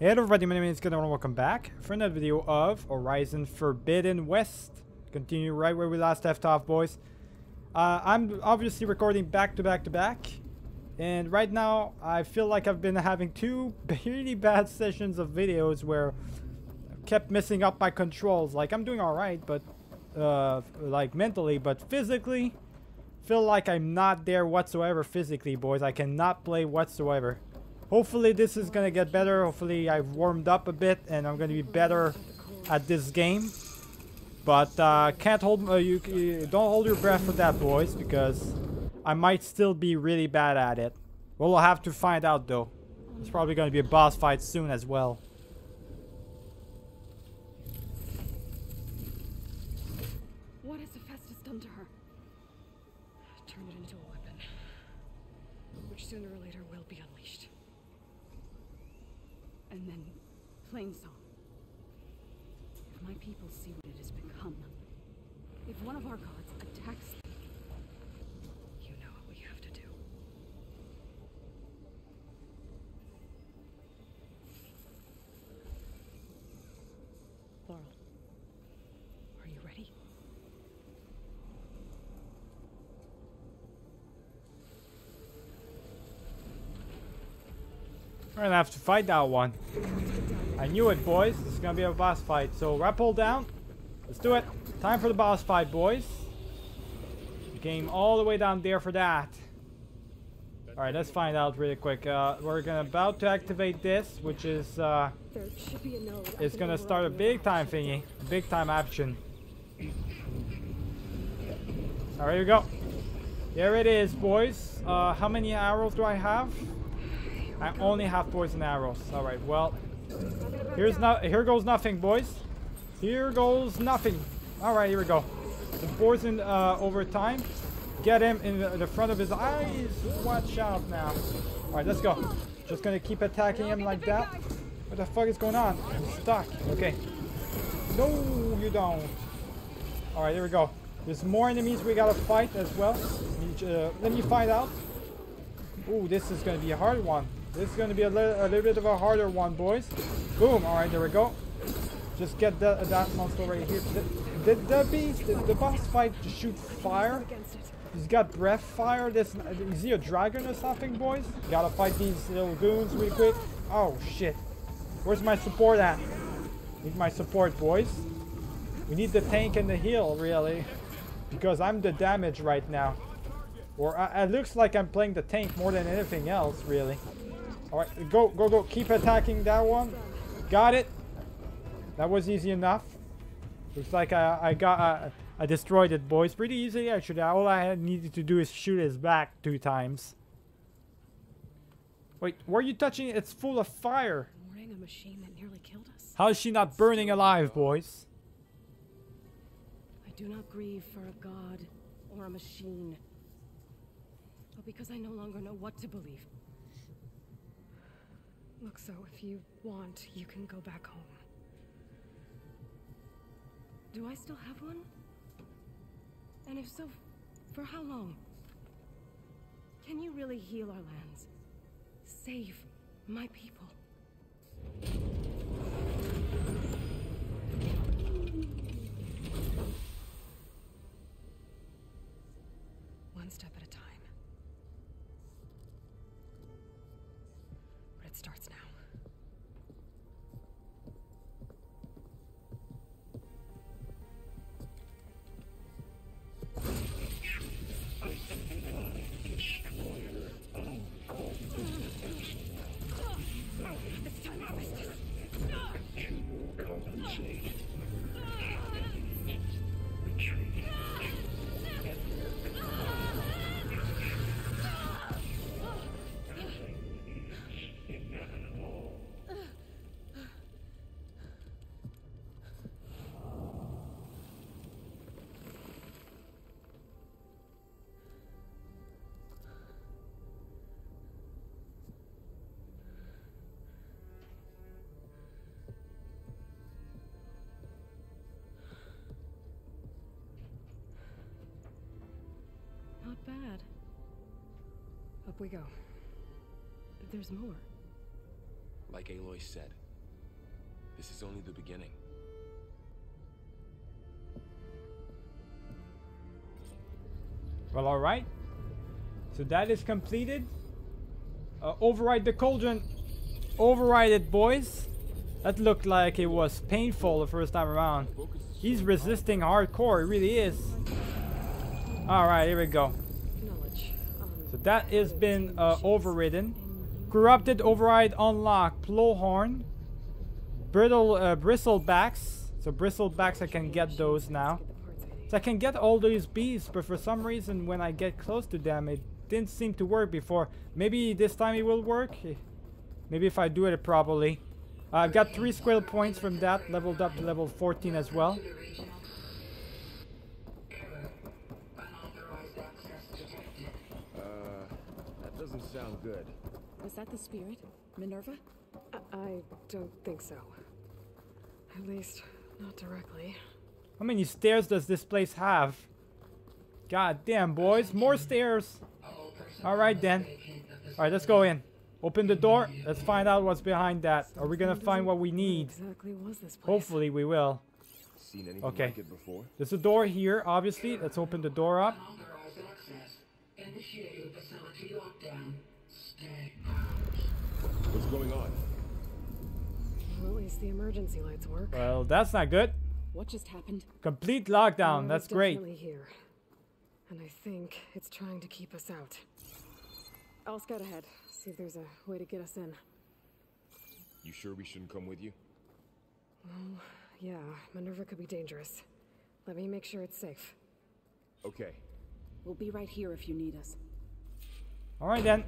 Hey everybody, my name is Kadar and welcome back for another video of Horizon Forbidden West. Continue right where we last left off, boys. Uh, I'm obviously recording back to back to back. And right now, I feel like I've been having two pretty bad sessions of videos where I kept messing up my controls. Like, I'm doing alright, but, uh, like, mentally, but physically, feel like I'm not there whatsoever physically, boys. I cannot play whatsoever. Hopefully this is gonna get better. Hopefully I've warmed up a bit and I'm gonna be better at this game. But uh, can't hold uh, you, you don't hold your breath for that, boys, because I might still be really bad at it. We'll have to find out though. It's probably gonna be a boss fight soon as well. And then, Plainsong. If my people see what it has become, if one of our gods attacks them, you know what we have to do. Laurel, are you ready? We're gonna have to fight that one. I knew it, boys. This is gonna be a boss fight. So rappel down. Let's do it. Time for the boss fight, boys. We came all the way down there for that. Alright, let's find out really quick. Uh, we're gonna about to activate this, which is uh, There should be a node. I it's gonna start a big time thingy. Big time action. Alright, here we go. Here it is, boys. Uh, how many arrows do I have? I only have poison arrows. Alright, well. Here's not here goes nothing, boys. Here goes nothing. Alright, here we go. The poison uh, over time. Get him in the, the front of his eyes. Watch out now. Alright, let's go. Just gonna keep attacking him like that. What the fuck is going on? I'm stuck. Okay. No, you don't. Alright, here we go. There's more enemies we gotta fight as well. Let me, uh, let me find out. Ooh, this is gonna be a hard one. This is gonna be a, li a little bit of a harder one, boys. Boom. Alright, there we go. Just get the, that monster right here. Did the beast, did the boss fight just shoot fire? He's got breath fire. This is he a dragon or something, boys? Gotta fight these little goons really quick. Oh shit. Where's my support at? Need my support, boys. We need the tank and the heal, really. Because I'm the damage right now. Or uh, it looks like I'm playing the tank more than anything else, really. Alright, go, go, go. Keep attacking that one. Got it. That was easy enough. Looks like I, I got, uh, I destroyed it, boys. Pretty easily, actually. All I needed to do is shoot his back two times. Wait, were you touching it? It's full of fire. A machine that nearly killed us. How is she not burning alive, boys? I do not grieve for a god or a machine, but because I no longer know what to believe. Look, so if you want, you can go back home. Do I still have one? And if so, for how long? Can you really heal our lands? Save my people? We go. There's more. Like Aloy said, This is only the beginning. Well, alright. So that is completed. Uh, override the cauldron. Override it, boys. That looked like it was painful the first time around. He's resisting hardcore, it really is. Alright, here we go. That has been uh, overridden. Corrupted override unlocked. Plowhorn. Brittle uh, bristlebacks. So bristlebacks, I can get those now. So I can get all these bees, but for some reason when I get close to them, it didn't seem to work before. Maybe this time it will work. Maybe if I do it properly. Uh, I got three skill points from that, leveled up to level 14 as well. Sound good. Was that the spirit? Minerva? I, I don't think so. At least, not directly. How many stairs does this place have? God damn, boys. More stairs. Alright then. Alright, let's go in. Open the door. Let's find out what's behind that. Are we gonna find what we need? Exactly was this place? Hopefully we will. Seen anything Okay. like? There's a door here, obviously. Let's open the door up. What's going on? Well, at least the emergency lights work. Well, that's not good. What just happened? Complete lockdown. That's great. Definitely here, and I think it's trying to keep us out. I'll scout ahead, see if there's a way to get us in. You sure we shouldn't come with you? Well, Yeah, Minerva could be dangerous. Let me make sure it's safe. Okay. We'll be right here if you need us. All right then.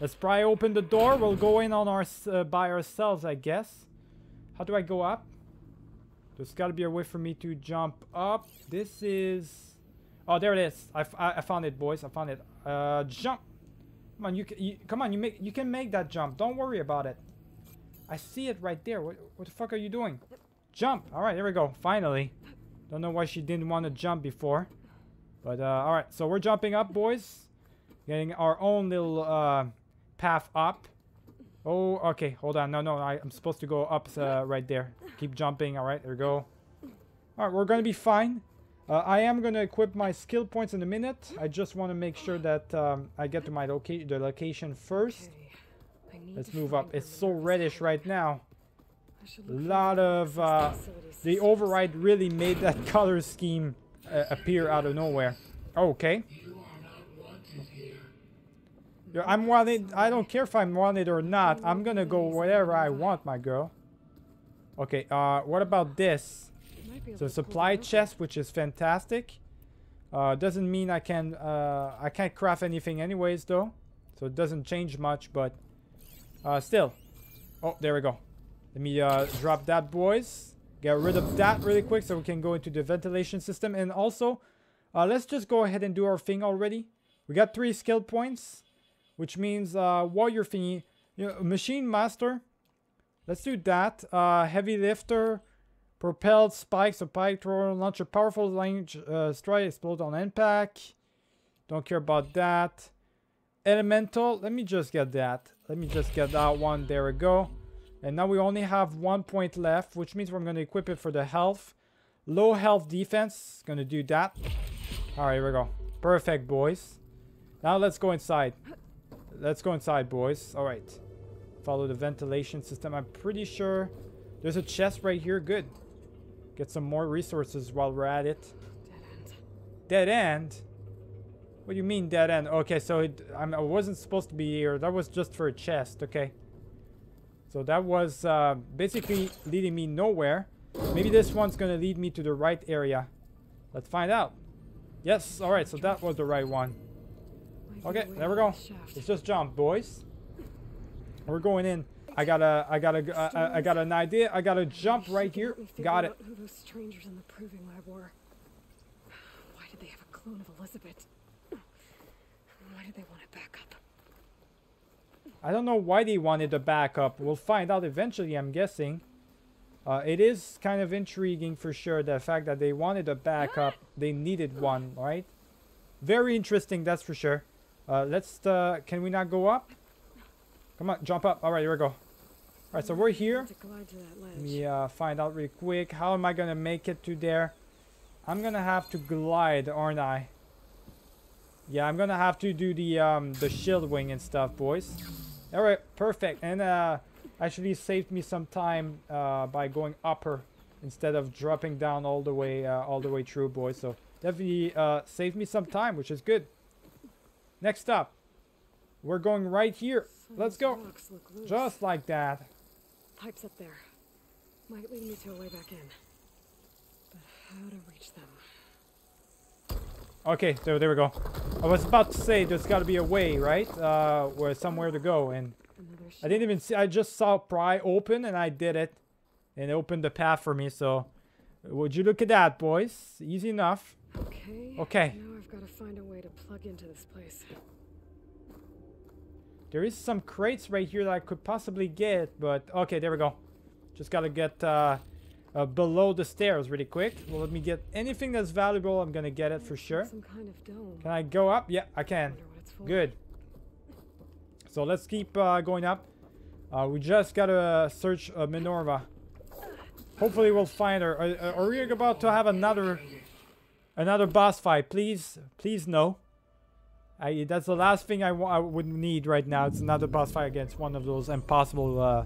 Let's pry open the door. We'll go in on our uh, by ourselves, I guess. How do I go up? There's got to be a way for me to jump up. This is. Oh, there it is. I, I, found it, boys. I found it. Uh, jump. Come on, you, ca- you come on. You make you can make that jump. Don't worry about it. I see it right there. What what the fuck are you doing? Jump. All right, here we go. Finally. Don't know why she didn't want to jump before. But uh, all right, so we're jumping up, boys. Getting our own little uh, path up. Oh, okay. Hold on. No, no. I, I'm supposed to go up uh, right there. Keep jumping. All right. There we go. All right. We're going to be fine. Uh, I am going to equip my skill points in a minute. I just want to make sure that um, I get to my loca the location first. Okay. Let's move up. It's so reddish right now. A lot of uh, the override really made that color scheme uh, appear out of nowhere. Okay. I'm wanted. I don't care if I'm wanted or not. I'm gonna go wherever I want, my girl. Okay. Uh, what about this? So supply chest, which is fantastic. Uh, doesn't mean I can. Uh, I can't craft anything anyways, though. So it doesn't change much, but uh, still. Oh, there we go. Let me uh, drop that, boys. Get rid of that really quick so we can go into the ventilation system. And also, uh, let's just go ahead and do our thing already. We got three skill points, which means uh, warrior thingy. You know, machine master. Let's do that. Uh, heavy lifter. Propelled spikes, a pike thrower, launch a powerful range uh, strike, explode on impact. Don't care about that. Elemental, let me just get that. Let me just get that one. There we go. And now we only have one point left, which means we're going to equip it for the health. Low health defense, going to do that. All right, here we go. Perfect, boys. Now let's go inside. Let's go inside, boys. All right. Follow the ventilation system. I'm pretty sure there's a chest right here. Good. Get some more resources while we're at it. Dead end. Dead end? What do you mean dead end? Okay, so it, I'm, I wasn't supposed to be here. That was just for a chest. Okay. So that was uh, basically leading me nowhere. Maybe this one's going to lead me to the right area. Let's find out. Yes, alright, so that was the right one. Okay, there we go. Let's just jump, boys. We're going in. I got a, I got a, I, I got an idea. I got to jump right here. Got it. Who those strangers in the proving lab were? Why did they have a clone of Elizabeth? Why did they want it back up? I don't know why they wanted a backup. We'll find out eventually, I'm guessing. Uh, it is kind of intriguing for sure, the fact that they wanted a backup. They needed one, right? Very interesting, that's for sure. Uh, let's, uh, can we not go up? Come on, jump up. All right, here we go. Alright, so we're here. To to. Let me uh, find out really quick. How am I gonna make it to there? I'm gonna have to glide, aren't I? Yeah, I'm gonna have to do the um, the shield wing and stuff, boys. All right, perfect. And uh, actually saved me some time uh, by going upper instead of dropping down all the way uh, all the way through, boys. So definitely uh, saved me some time, which is good. Next up, we're going right here. Some Let's go. Rocks look loose. Just like that. Pipes up there. Might lead me to a way back in. But how to reach them? Okay, there, there we go. I was about to say there's got to be a way, right? Uh, where somewhere to go, and I didn't even see. I just saw pry open, and I did it, and it opened the path for me. So, would you look at that, boys? Easy enough. Okay. Okay. I've got to find a way to plug into this place. There is some crates right here that I could possibly get, but okay, there we go. Just gotta get uh, uh, below the stairs really quick. Well, let me get anything that's valuable. I'm gonna get it for sure. Some kind of dome. Can I go up? Yeah, I can. Wonder what it's for. Good. So let's keep uh, going up. Uh, we just gotta uh, search uh, Minerva. Hopefully we'll find her. Are, are we about to have another another boss fight? Please, please no. I, that's the last thing I, I would need right now. It's another boss fight against one of those impossible uh,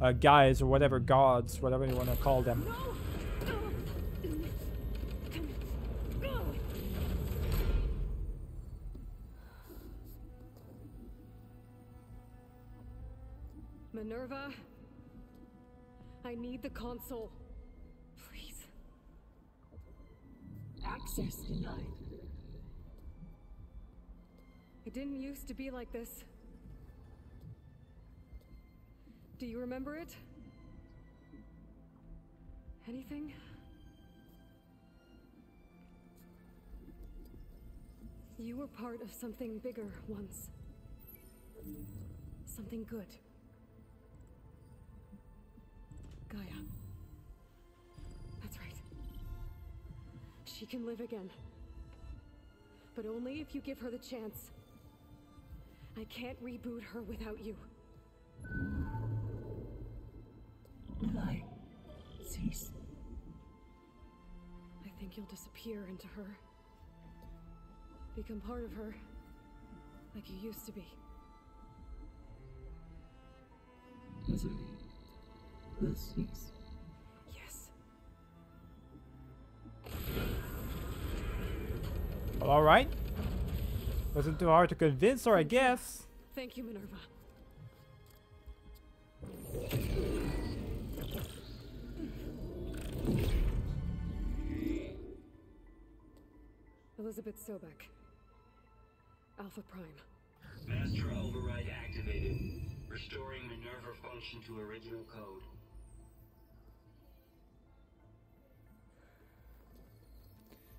uh, guys or whatever gods, whatever you want to call them. Minerva, I need the console. Access denied. It didn't used to be like this. Do you remember it? Anything? You were part of something bigger once. Something good. Gaia. She can live again. But only if you give her the chance. I can't reboot her without you. Lie. Cease. I think you'll disappear into her. Become part of her. Like you used to be. Misery. Will cease. Well, all right. Wasn't too hard to convince her, I guess. Thank you, Minerva. Elizabeth Sobek. Alpha Prime. Master override activated. Restoring Minerva function to original code.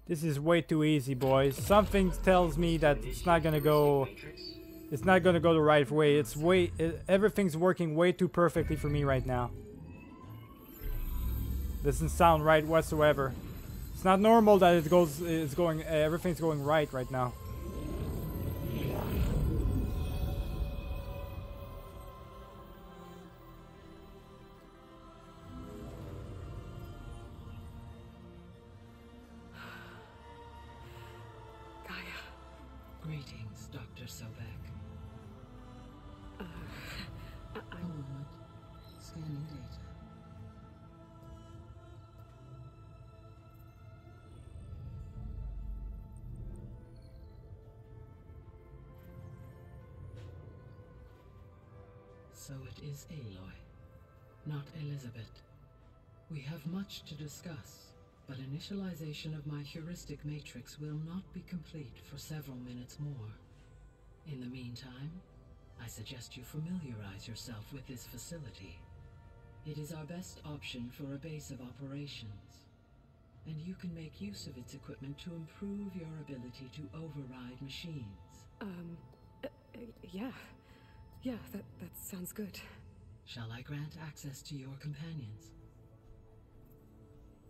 This is way too easy, boys. Something tells me that it's not gonna go. It's not gonna go the right way. It's way. It, everything's working way too perfectly for me right now. Doesn't sound right whatsoever. It's not normal that it goes. It's going. Everything's going right right now. Elizabeth. We have much to discuss, but initialization of my heuristic matrix will not be complete for several minutes more. In the meantime, I suggest you familiarize yourself with this facility. It is our best option for a base of operations, and you can make use of its equipment to improve your ability to override machines. um. Uh, uh, yeah. Yeah, that that sounds good. Shall I grant access to your companions?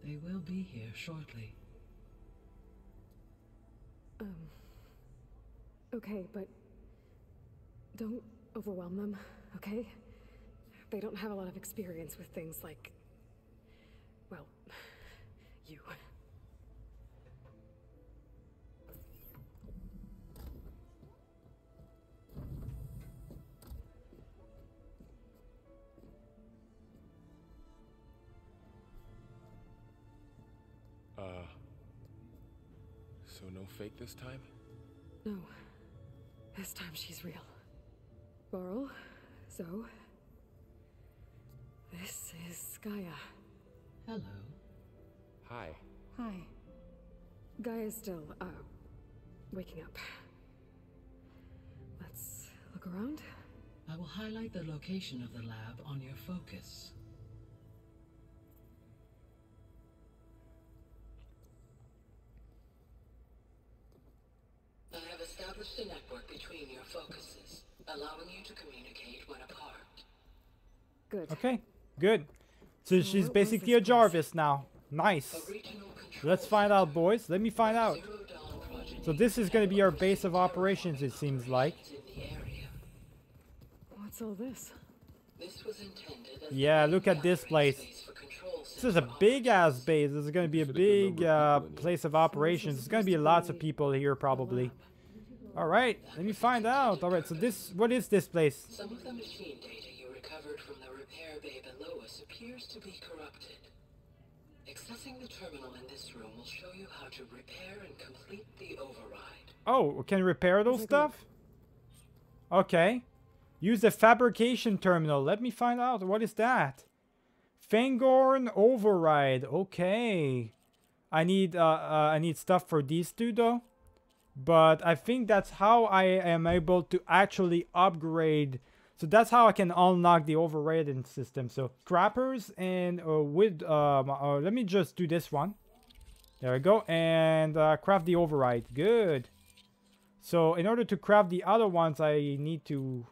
They will be here shortly. Um. Okay, but don't overwhelm them, okay? they don't have a lot of experience with things like. Well, you. Fake this time? No. This time she's real. Varl, Zo. This is Gaia. Hello. Hi. Hi. Gaia's still, uh, waking up. Let's look around. I will highlight the location of the lab on your focus. Allowing you to communicate when apart. Good. Okay, good. So she's what basically this a place? Jarvis now. Nice. A regional control Let's find out, boys. Let me find out. Zero Dawn progeny So this is going to be our base of operations, it seems like. in the area. What's all this? This was intended as Yeah, look at this place. space for control This is a big ass base. This is going to be a Fit a good big uh, people in here. place of operations. There's going to be lots of people here probably. All right, let me find out. All right, so this, what is this place? Some of the machine data you recovered from the repair bay below us appears to be corrupted. Accessing the terminal in this room will show you how to repair and complete the override. Oh, can you repair those stuff? Okay. Use the fabrication terminal. Let me find out. What is that? Fanghorn override. Okay. I need uh, uh I need stuff for these two though. But I think that's how I am able to actually upgrade. So that's how I can unlock the overriding system. So scrappers and uh, with um uh, let me just do this one. There we go. And uh, craft the override. Good. So in order to craft the other ones, I need to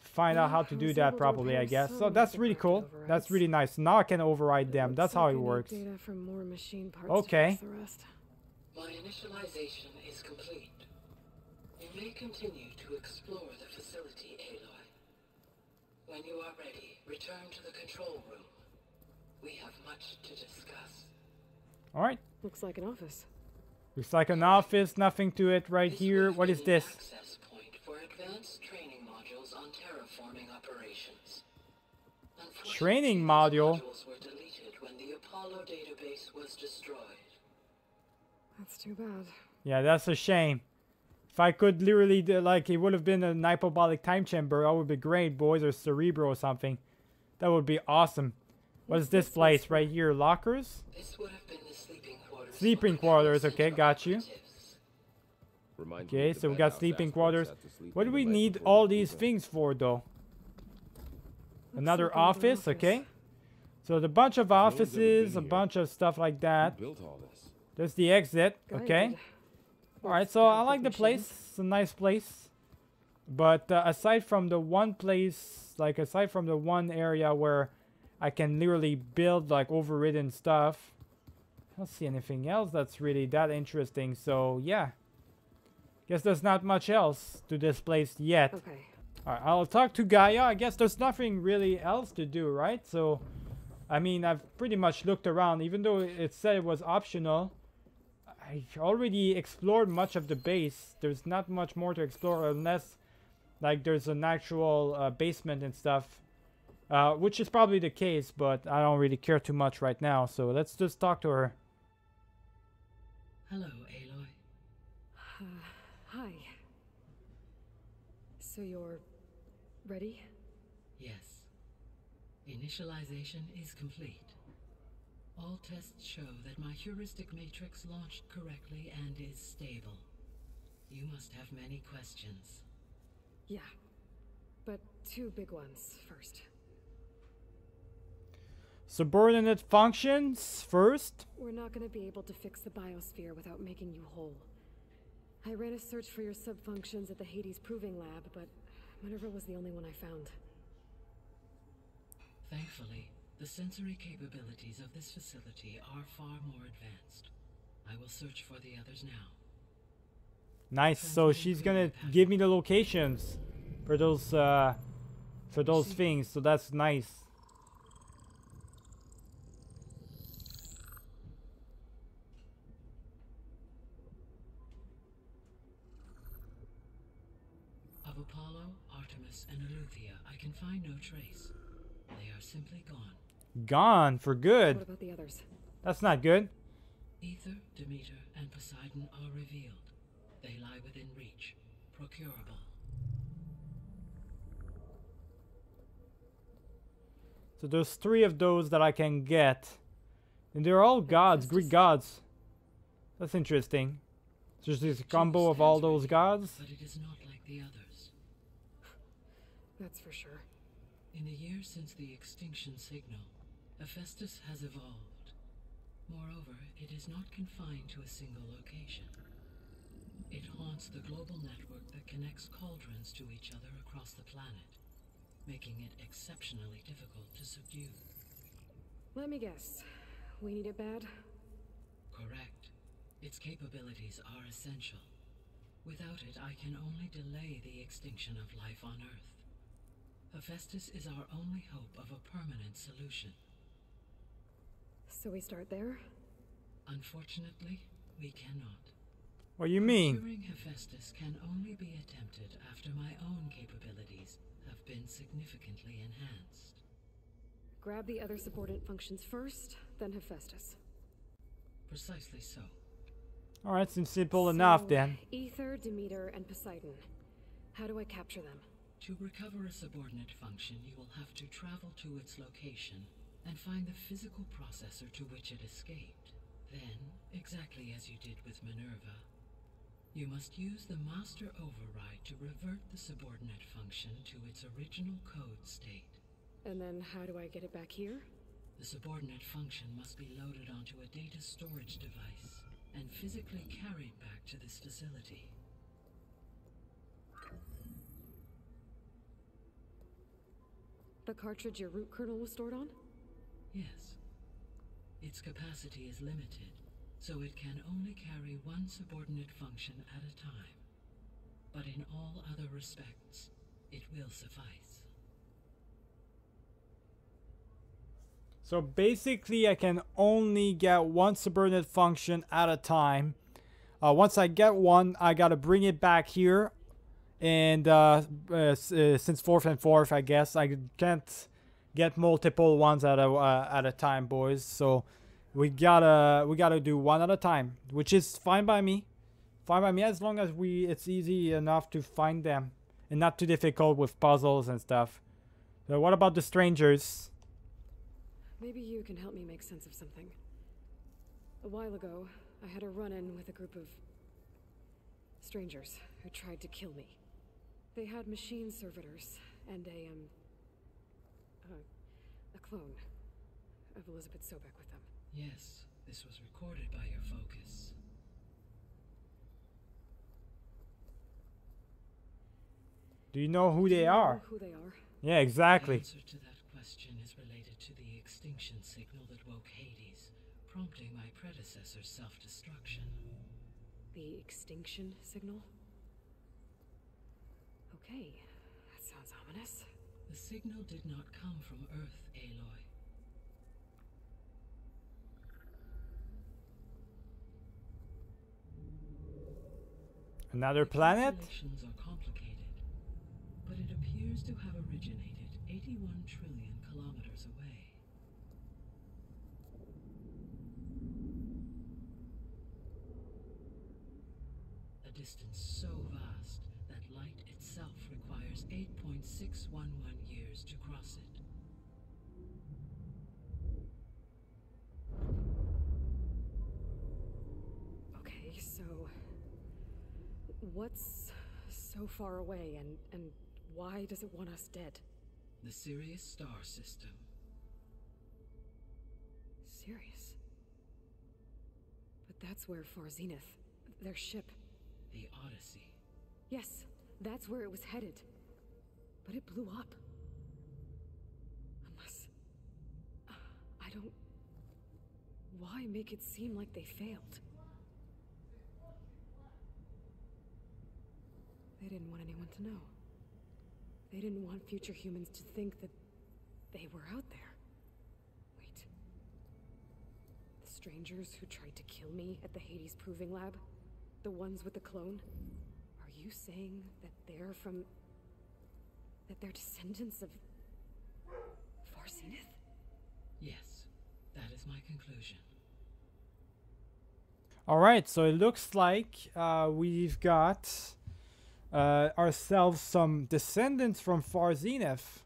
find out how to do that able to properly, I guess. So that's really cool. That's really nice. Now I can override them. That's how it Looks like I need works. Data from more Okay. To fix the rest. My initialization is complete. You may continue to explore the facility, Aloy. When you are ready, return to the control room. We have much to discuss. All right. Looks like an office. Looks like an office. Nothing to it right This here. would have What been is an this? Access point for advanced training modules on terraforming operations. Training module? modules were deleted when the Apollo database was destroyed. That's too bad. Yeah, that's a shame. If I could literally, do, like, it would have been an hyperbolic time chamber. That would be great, boys, or Cerebro or something. That would be awesome. What is this this place place right here? Lockers? This would have been the sleeping quarters. Sleeping quarters, okay, got you. operatives. Reminds me Okay, so we bad got sleeping quarters. had to sleep What do we need all these things for, though? Another office, office. okay? So the bunch of offices, a bunch of stuff like Who that. There's the exit, Gaia okay? All right, so I like the place. It's a nice place. But uh, aside from the one place, like aside from the one area where I can literally build like overridden stuff, I don't see anything else that's really that interesting. So yeah, guess there's not much else to this place yet. Okay. All right, I'll talk to Gaia. I guess there's nothing really else to do, right? So, I mean, I've pretty much looked around, even though it said it was optional. I already explored much of the base. There's not much more to explore unless, like, there's an actual uh, basement and stuff, uh, which is probably the case, but I don't really care too much right now. So let's just talk to her. Hello, Aloy. Hi. So you're ready? Yes. Initialization is complete. All tests show that my heuristic matrix launched correctly and is stable. You must have many questions. Yeah. But two big ones first. Subordinate functions first. We're not going to be able to fix the biosphere without making you whole. I ran a search for your subfunctions at the Hades Proving Lab, but Minerva was the only one I found. Thankfully, the sensory capabilities of this facility are far more advanced. I will search for the others now. Nice. So she's gonna give me the locations for those uh, for those things, so that's nice. Of Apollo, Artemis, and Eleuthia, I can find no trace. They are simply gone. Gone for good. What good. about the others? That's not good. Aether, Demeter, and Poseidon are revealed. They lie within reach, procurable. So there's three of those that I can get. And they're all gods, Greek gods. That's interesting. So there's this combo of all those gods. But it is not like the others. That's for sure. In the years since the extinction signal, Hephaestus has evolved. Moreover, it is not confined to a single location. It haunts the global network that connects cauldrons to each other across the planet, making it exceptionally difficult to subdue. Let me guess. We need it bad? Correct. Its capabilities are essential. Without it, I can only delay the extinction of life on Earth. Hephaestus is our only hope of a permanent solution. So we start there? Unfortunately, we cannot. What do you mean? Curing Hephaestus can only be attempted after my own capabilities have been significantly enhanced. Grab the other subordinate functions first, then Hephaestus. Precisely so. Alright, seems simple enough then. Aether, Demeter, and Poseidon. How do I capture them? To recover a subordinate function, you will have to travel to its location and find the physical processor to which it escaped. Then, exactly as you did with Minerva, you must use the master override to revert the subordinate function to its original code state. And then how do I get it back here? The subordinate function must be loaded onto a data storage device and physically carried back to this facility. The cartridge your root kernel was stored on? Yes. Its capacity is limited, so it can only carry one subordinate function at a time. But in all other respects, it will suffice. So basically, I can only get one subordinate function at a time. Uh, once I get one, I gotta bring it back here. And uh, uh, uh, since fourth and fourth, I guess I can't get multiple ones at a uh, at a time, boys. So we gotta we gotta do one at a time, which is fine by me. Fine by me as long as we it's easy enough to find them and not too difficult with puzzles and stuff. So what about the strangers? Maybe you can help me make sense of something. A while ago, I had a run-in with a group of strangers who tried to kill me. They had machine servitors and a um a clone of Elizabeth Sobek with them. Yes, this was recorded by your focus. Do you know who Do they you know are? Who they are? Yeah, exactly. The answer to that question is related to the extinction signal that woke Hades, prompting my predecessor's self-destruction. The extinction signal? Okay, that sounds ominous. The signal did not come from Earth, Aloy. Another planet? Calculations are complicated, but it appears to have originated 81 trillion kilometers away. A distance so vast that light itself requires 8.611 to cross it. Okay, so what's so far away and and why does it want us dead? The Sirius star system. Sirius? But that's where Far Zenith, their ship. The Odyssey. Yes, that's where it was headed. But it blew up. Unless I don't why make it seem like they failed? They didn't want anyone to know. They didn't want future humans to think that they were out there. Wait. The strangers who tried to kill me at the Hades Proving Lab? The ones with the clone? Are you saying that they're from. that they're descendants of. Far Zenith? Yes, that is my conclusion. All right, so it looks like uh, we've got uh, ourselves some descendants from Far Zenith.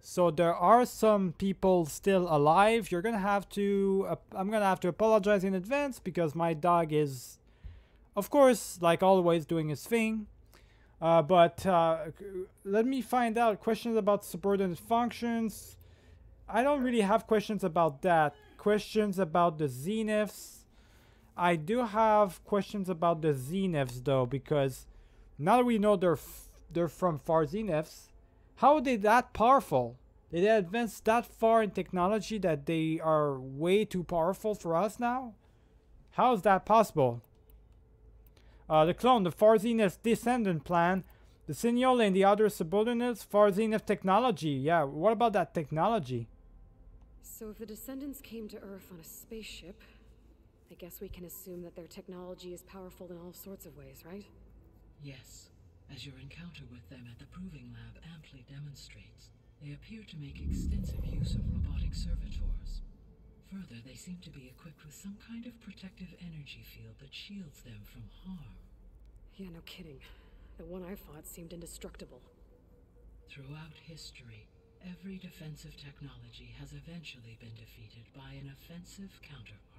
So there are some people still alive. You're gonna have to. Uh, I'm gonna have to apologize in advance because my dog is, of course, like always, doing his thing. Uh, but uh, let me find out questions about subordinate functions. I don't really have questions about that. Questions about the Zeniths. I do have questions about the Zeniths though, because now that we know they're they're from far Zeniths, how are they that powerful? Did they advance that far in technology that they are way too powerful for us now? How is that possible? Uh, the clone, the Far Zenith descendant plan, the Signal and the other subordinates, Far Zenith technology. Yeah, what about that technology? So if the descendants came to Earth on a spaceship, I guess we can assume that their technology is powerful in all sorts of ways, right? Yes, as your encounter with them at the Proving Lab amply demonstrates, they appear to make extensive use of robotic servitors. Further, they seem to be equipped with some kind of protective energy field that shields them from harm. Yeah, no kidding. The one I fought seemed indestructible. Throughout history, every defensive technology has eventually been defeated by an offensive counterpart.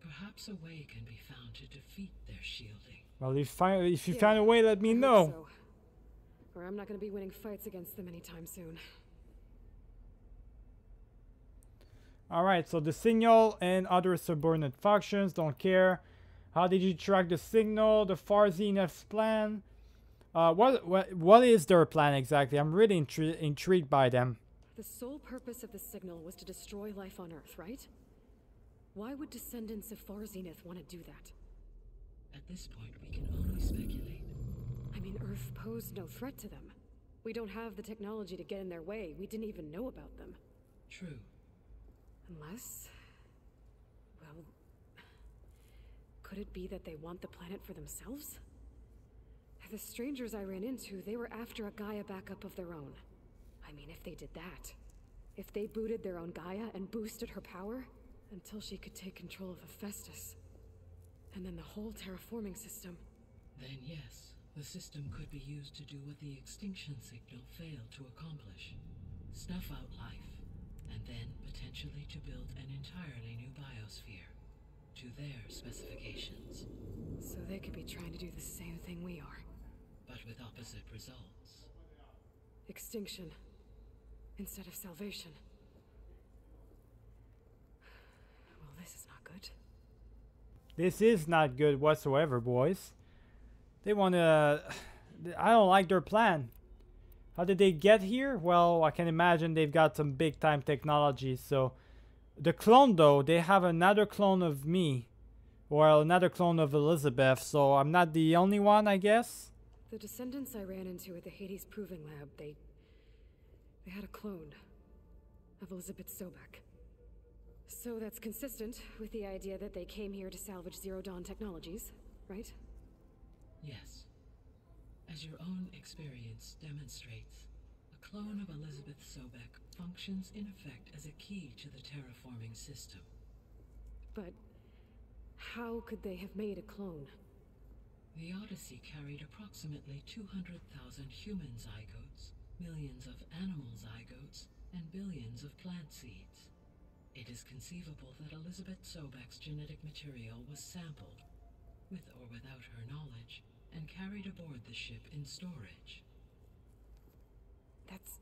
Perhaps a way can be found to defeat their shielding. Well, if, fi- if you Yeah, find a way, let me know. so. Or I'm not gonna be winning fights against them anytime soon. All right, so the signal and other subordinate functions don't care. How did you track the signal? The Far Zenith plan. Uh, what what what is their plan exactly? I'm really intri- intrigued by them. The sole purpose of the signal was to destroy life on Earth, right? Why would descendants of Far Zenith want to do that? At this point, we can only speculate. I mean, Earth posed no threat to them. We don't have the technology to get in their way. We didn't even know about them. True. Unless. Well. Could it be that they want the planet for themselves? The strangers I ran into, they were after a Gaia backup of their own. I mean, if they did that. If they booted their own Gaia and boosted her power, until she could take control of Hephaestus. And then the whole terraforming system. Then yes, the system could be used to do what the extinction signal failed to accomplish. Snuff out life, and then potentially to build an entirely new biosphere. To their specifications, So they could be trying to do the same thing we are. but with opposite results. Extinction. Instead of salvation. Well, this is not good. This is not good whatsoever, boys. They want to. I don't like their plan. How did they get here? Well, I can imagine they've got some big time technology. So, the clone, though, they have another clone of me. Well, another clone of Elizabeth. So, I'm not the only one, I guess. The descendants I ran into at the Hades Proving Lab, they. they had a clone of Elizabeth Sobek. So that's consistent with the idea that they came here to salvage Zero Dawn technologies, right? Yes. As your own experience demonstrates, a clone of Elizabeth Sobek functions in effect as a key to the terraforming system. But how could they have made a clone? The Odyssey carried approximately 200,000 human zygotes, millions of animal zygotes, and billions of plant seeds. It is conceivable that Elizabeth Sobek's genetic material was sampled, with or without her knowledge, and carried aboard the ship in storage. That's.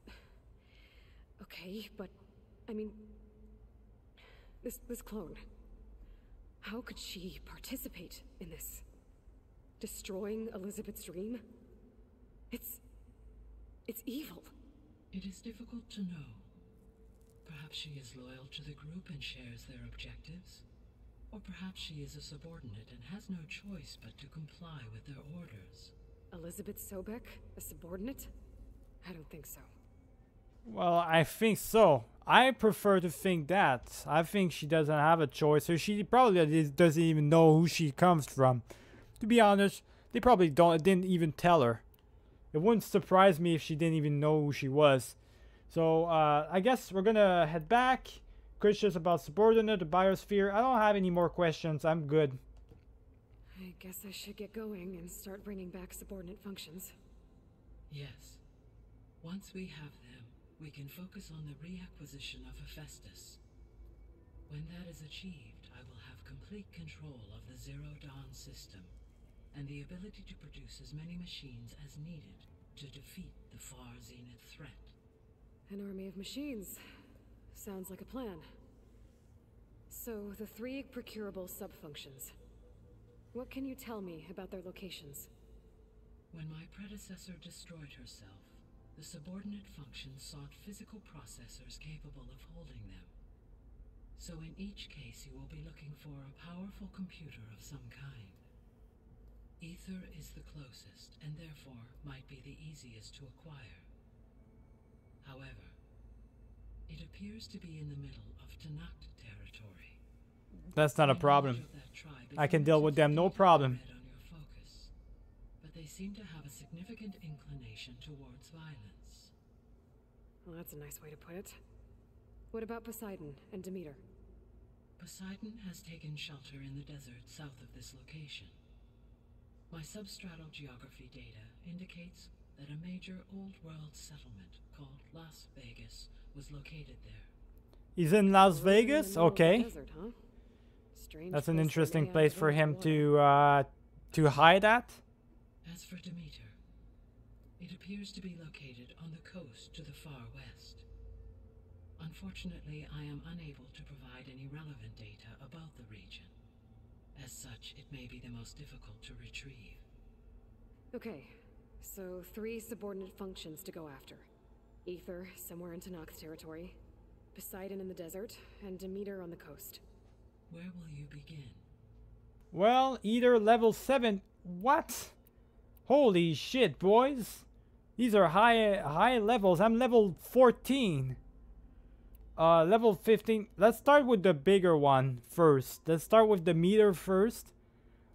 Okay, but. I mean. This, this clone. How could she participate in this? Destroying Elizabeth's dream? It's. It's evil. It is difficult to know. Perhaps she is loyal to the group and shares their objectives. Or perhaps she is a subordinate and has no choice but to comply with their orders. Elizabeth Sobek, a subordinate? I don't think so. Well, I think so. I prefer to think that. I think she doesn't have a choice, or she probably doesn't even know who she comes from. To be honest, they probably don't didn't even tell her. It wouldn't surprise me if she didn't even know who she was. So uh, I guess we're gonna head back. Questions about subordinate, the biosphere. I don't have any more questions. I'm good. I guess I should get going and start bringing back subordinate functions. Yes. Once we have them, we can focus on the reacquisition of Hephaestus. When that is achieved, I will have complete control of the Zero Dawn system, and the ability to produce as many machines as needed to defeat the far zenith threat. An army of machines. Sounds like a plan. So, the three procurable subfunctions. What can you tell me about their locations? When my predecessor destroyed herself, the subordinate functions sought physical processors capable of holding them. So in each case you will be looking for a powerful computer of some kind. Aether is the closest, and therefore might be the easiest to acquire. However, it appears to be in the middle of Tenakth territory. That's not a problem. knowledge of that tribe is I can deal with them, no problem. read on your focus, but they seem to have a significant inclination towards violence. Well, that's a nice way to put it. What about Poseidon and Demeter? Poseidon has taken shelter in the desert south of this location. My substratal geography data indicates that a major old world settlement called Las Vegas was located there. He's in Las Right in Vegas. middle Okay, desert, huh? That's an interesting place for him to uh, to hide at. As for Demeter, it appears to be located on the coast to the far west. Unfortunately, I am unable to provide any relevant data about the region. As such, it may be the most difficult to retrieve. Okay, so three subordinate functions to go after. Aether, somewhere in Tenakth territory. Poseidon in the desert, and Demeter on the coast. Where will you begin? Well, either level 7. What? Holy shit, boys. These are high high levels. I'm level 14. Uh, level 15. Let's start with the bigger one first. Let's start with the meter first.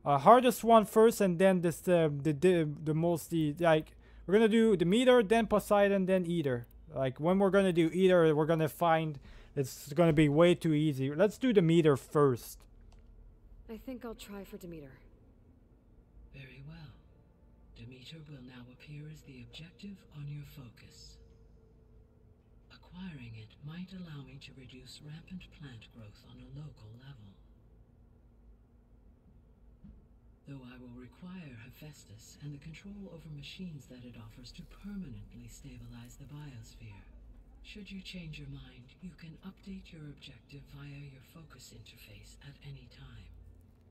Uh, hardest one first, and then this uh, the the the most the like we're gonna do the meter, then Poseidon, then Aether. Like when we're gonna do Aether, we're gonna find it's gonna be way too easy. Let's do the meter first. I think I'll try for Demeter. Very well. Demeter will now appear as the objective on your focus. Acquiring it might allow me to reduce rampant plant growth on a local level. Though I will require Hephaestus and the control over machines that it offers to permanently stabilize the biosphere. Should you change your mind, you can update your objective via your focus interface at any time.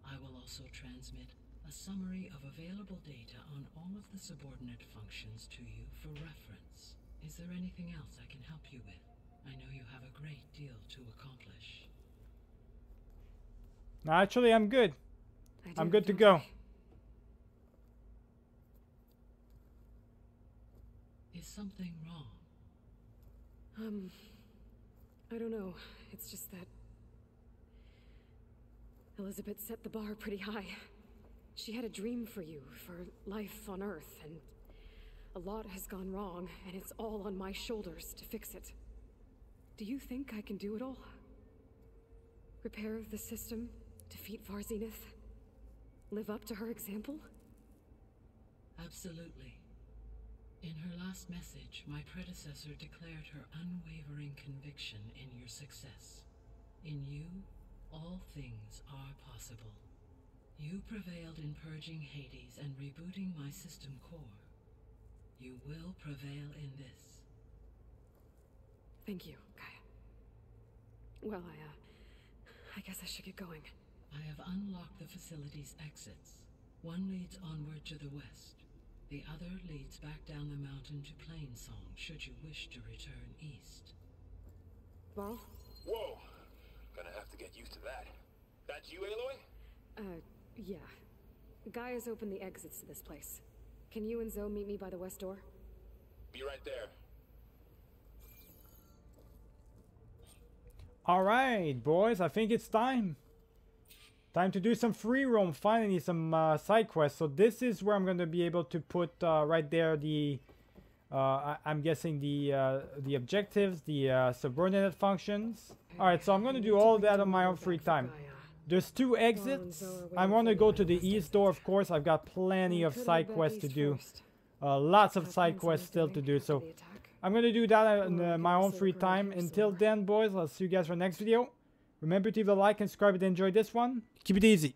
I will also transmit a summary of available data on all of the subordinate functions to you for reference. Is there anything else I can help you with? I know you have a great deal to accomplish. Actually, I'm good. I I'm good to go. Is something wrong? Um, I don't know. It's just that. Elisabet set the bar pretty high. She had a dream for you, for life on Earth, and a lot has gone wrong, and it's all on my shoulders to fix it. Do you think I can do it all? Repair the system, defeat Far Zenith, live up to her example? Absolutely. In her last message, my predecessor declared her unwavering conviction in your success. In you, all things are possible. You prevailed in purging Hades and rebooting my system core. You will prevail in this. Thank you, Gaia. Well, I, uh, I guess I should get going. I have unlocked the facility's exits. One leads onward to the west. The other leads back down the mountain to Plainsong, should you wish to return east. Well? Whoa! Gonna have to get used to that. That's you, Aloy? Uh, yeah. Gaia has opened the exits to this place. Can you and Zo meet me by the west door? Be right there. All right, boys, I think it's time. Time to do some free roam, finally some uh, side quests. So this is where I'm going to be able to put uh, right there the, uh, I am guessing the uh, the objectives, the uh, subordinate functions. All right, so I'm going to do all that on my own free time. There's two exits. I want to go to the east door, of course. I've got plenty of side quests to do. Uh, lots of side quests still to do. So I'm going to do that uh, my own free time. Until then, boys, I'll see you guys for the next video. Remember to leave a like and subscribe if you enjoyed this one. Keep it easy.